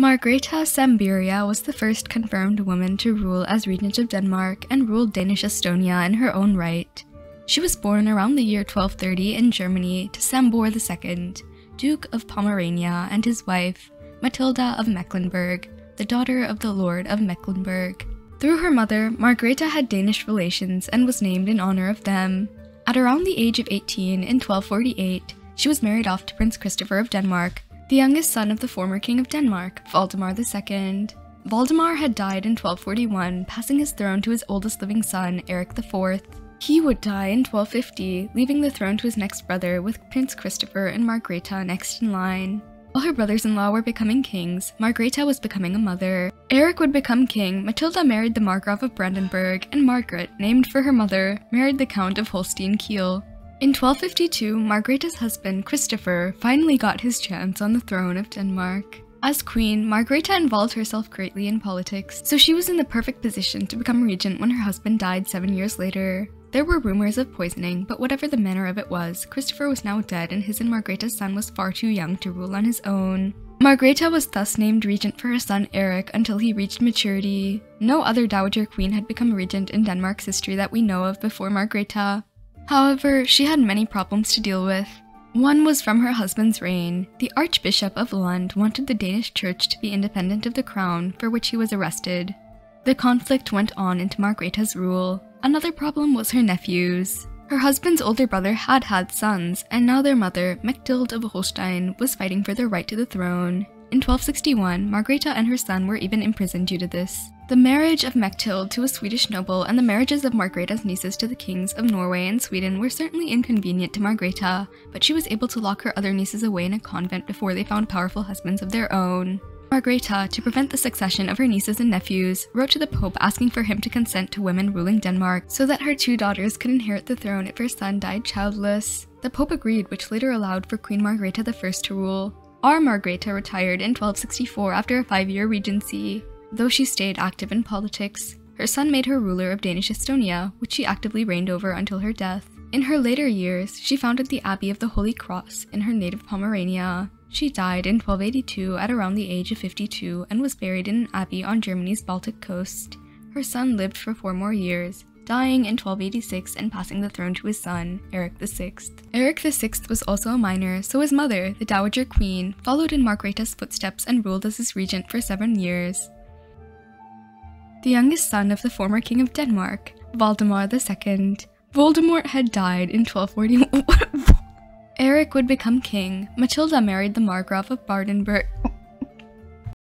Margrethe Sambiria was the first confirmed woman to rule as regent of Denmark and ruled Danish Estonia in her own right. She was born around the year 1230 in Germany to Sambor II, Duke of Pomerania, and his wife, Matilda of Mecklenburg, the daughter of the Lord of Mecklenburg. Through her mother, Margrethe had Danish relations and was named in honor of them. At around the age of 18 in 1248, she was married off to Prince Christopher of Denmark, the youngest son of the former king of Denmark, Valdemar II. Valdemar had died in 1241, passing his throne to his oldest living son, Eric IV. He would die in 1250, leaving the throne to his next brother, with Prince Christopher and Margrethe next in line. While her brothers-in-law were becoming kings, Margrethe was becoming a mother. Eric would become king, Matilda married the Margrave of Brandenburg, and Margaret, named for her mother, married the Count of Holstein-Kiel. In 1252, Margrethe's husband, Christopher, finally got his chance on the throne of Denmark. As queen, Margrethe involved herself greatly in politics, so she was in the perfect position to become regent when her husband died seven years later. There were rumors of poisoning, but whatever the manner of it was, Christopher was now dead and his and Margrethe's son was far too young to rule on his own. Margrethe was thus named regent for her son Eric until he reached maturity. No other dowager queen had become regent in Denmark's history that we know of before Margrethe. However, she had many problems to deal with. One was from her husband's reign. The Archbishop of Lund wanted the Danish church to be independent of the crown, for which he was arrested. The conflict went on into Margrethe's rule. Another problem was her nephews. Her husband's older brother had had sons, and now their mother, Mechtild of Holstein, was fighting for their right to the throne. In 1261, Margrethe and her son were even imprisoned due to this. The marriage of Mechtild to a Swedish noble and the marriages of Margrethe's nieces to the kings of Norway and Sweden were certainly inconvenient to Margrethe, but she was able to lock her other nieces away in a convent before they found powerful husbands of their own. Margrethe, to prevent the succession of her nieces and nephews, wrote to the Pope asking for him to consent to women ruling Denmark so that her two daughters could inherit the throne if her son died childless. The Pope agreed, which later allowed for Queen Margrethe I to rule. Our Margrethe retired in 1264 after a five-year regency. Though she stayed active in politics, her son made her ruler of Danish Estonia, which she actively reigned over until her death. In her later years, she founded the Abbey of the Holy Cross in her native Pomerania. She died in 1282 at around the age of 52 and was buried in an abbey on Germany's Baltic coast. Her son lived for four more years, dying in 1286 and passing the throne to his son, Eric VI. Eric VI was also a minor, so his mother, the Dowager Queen, followed in Margrethe's footsteps and ruled as his regent for seven years. The youngest son of the former king of Denmark, Valdemar II. Voldemort had died in 1241. Eric would become king. Matilda married the Margrave of Brandenburg.